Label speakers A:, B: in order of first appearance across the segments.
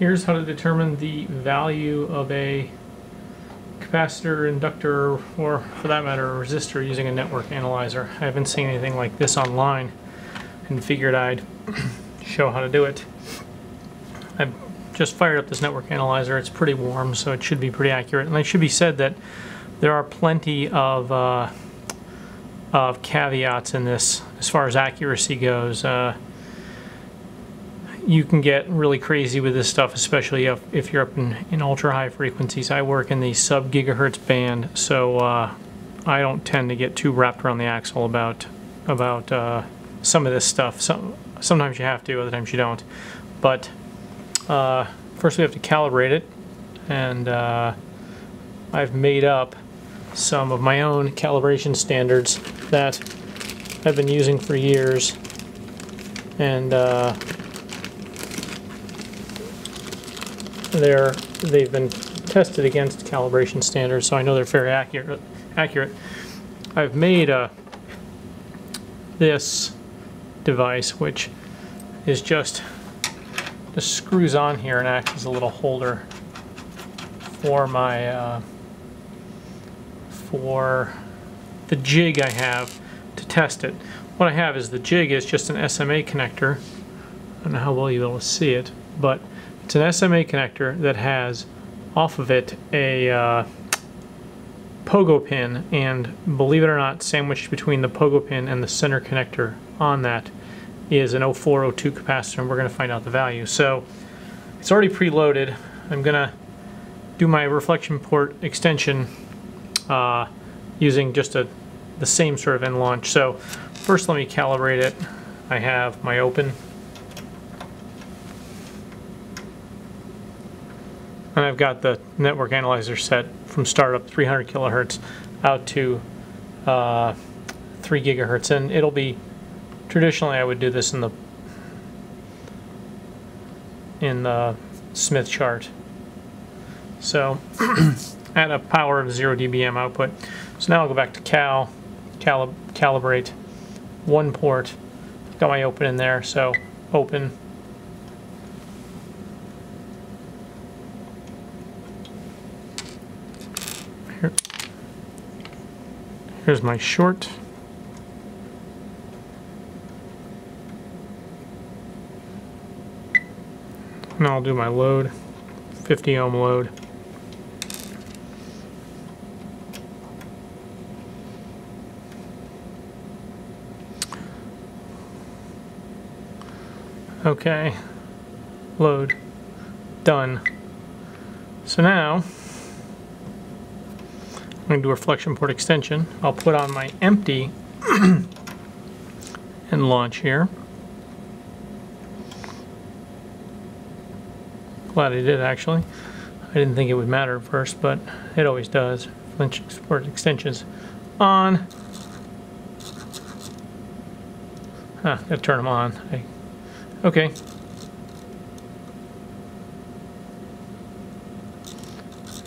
A: Here's how to determine the value of a capacitor, inductor, or for that matter, a resistor using a network analyzer. I haven't seen anything like this online and figured I'd show how to do it. I've just fired up this network analyzer. It's pretty warm, so it should be pretty accurate. And it should be said that there are plenty of, uh, of caveats in this as far as accuracy goes. Uh, you can get really crazy with this stuff, especially if, if you're up in, in ultra high frequencies. I work in the sub gigahertz band, so uh, I don't tend to get too wrapped around the axle about about uh, some of this stuff. Some, sometimes you have to, other times you don't. But uh, first we have to calibrate it, and uh, I've made up some of my own calibration standards that I've been using for years, and uh, they're they've been tested against calibration standards, so I know they're very accurate. Accurate. I've made a this device, which is just just screws on here and acts as a little holder for my uh, for the jig I have to test it. What I have is the jig is just an SMA connector. I don't know how well you'll be able to see it, but it's an SMA connector that has off of it a uh, pogo pin and believe it or not sandwiched between the pogo pin and the center connector on that is an 0402 capacitor and we're going to find out the value. So it's already preloaded. I'm going to do my reflection port extension uh, using just a the same sort of end launch. So first let me calibrate it. I have my open and I've got the network analyzer set from startup 300 kilohertz out to uh, 3 gigahertz. And it'll be traditionally I would do this in the in the Smith chart. So at a power of 0 dBm output. So now I'll go back to cal calib calibrate one port. Got my open in there so open Here's my short. Now I'll do my load, 50 ohm load. Okay, load, done. So now, going to do a reflection port extension. I'll put on my empty end launch here. Glad I did actually. I didn't think it would matter at first, but it always does. Reflection port extensions on. Huh, gotta turn them on. I, okay.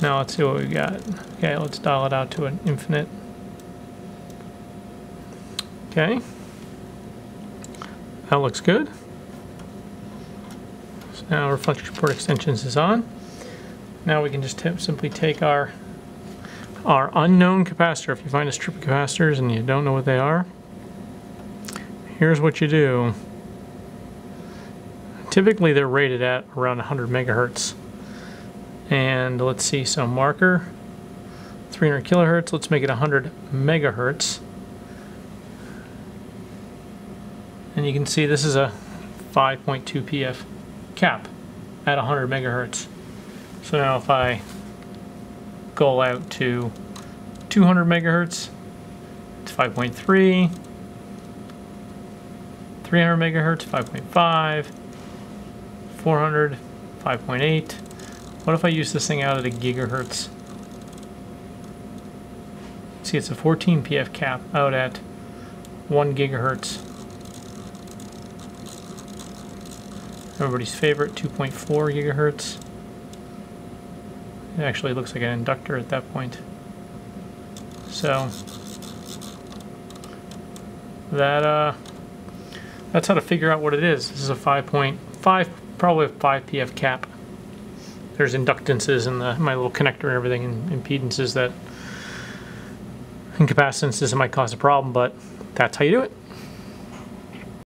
A: Now let's see what we got. Okay, let's dial it out to an infinite. Okay. That looks good. So now reflection port extensions is on. Now we can just simply take our our unknown capacitor. If you find a strip of capacitors and you don't know what they are, here's what you do. Typically they're rated at around 100 megahertz. And let's see, so marker, 300 kilohertz, let's make it 100 megahertz. And you can see this is a 5.2 PF cap at 100 megahertz. So now if I go out to 200 megahertz, it's 5.3, 300 megahertz, 5.5, 400, 5.8, what if I use this thing out at a gigahertz? See, it's a 14 PF cap out at 1 gigahertz. Everybody's favorite, 2.4 gigahertz. It actually looks like an inductor at that point. So, that, uh, that's how to figure out what it is. This is a 5.5, probably a 5 PF cap. There's inductances in the, my little connector and everything and impedances that, and capacitances might cause a problem, but that's how you do it.